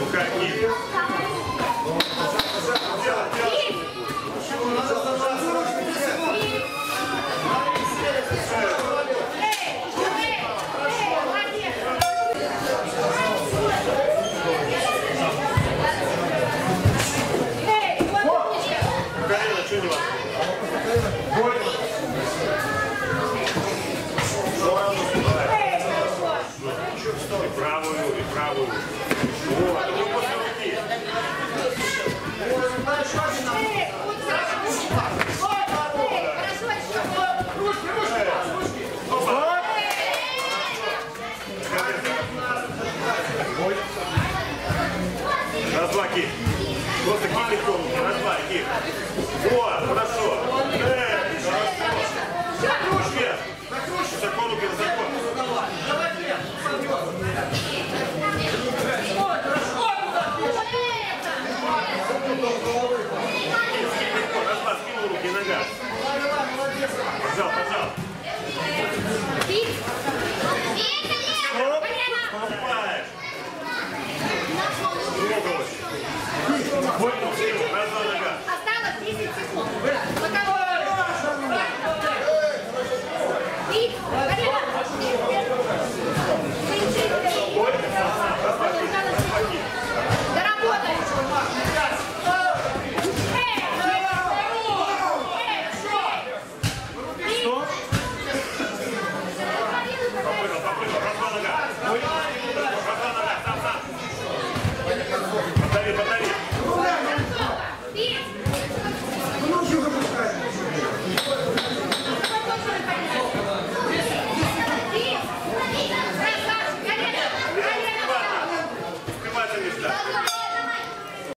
Уходи. Разлаки. Просто кипятком. Разлай, кип. Вот, хорошо. Э, хорошо. Закручь вверх. Закручь. Закон убил, закон. Давай вверх. Разлай, скинул руки на газ. ¡Sí! ¡Vale!